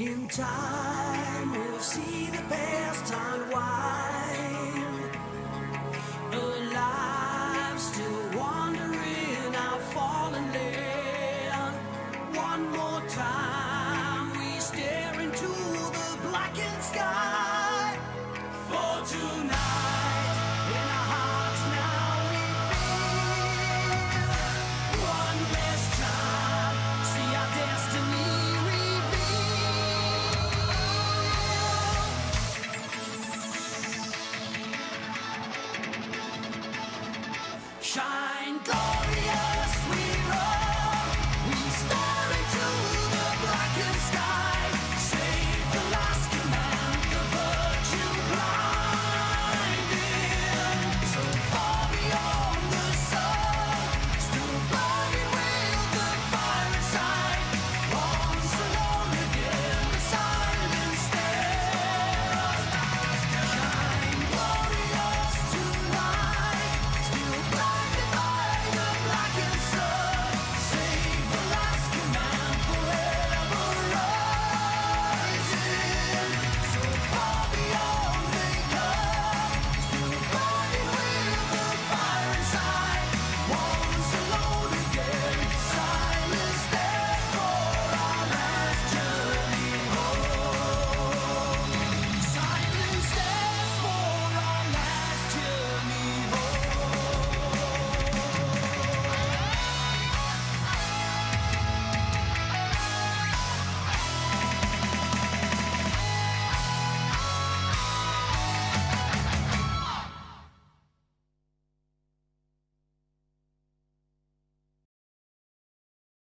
In time, we'll see the past unwind.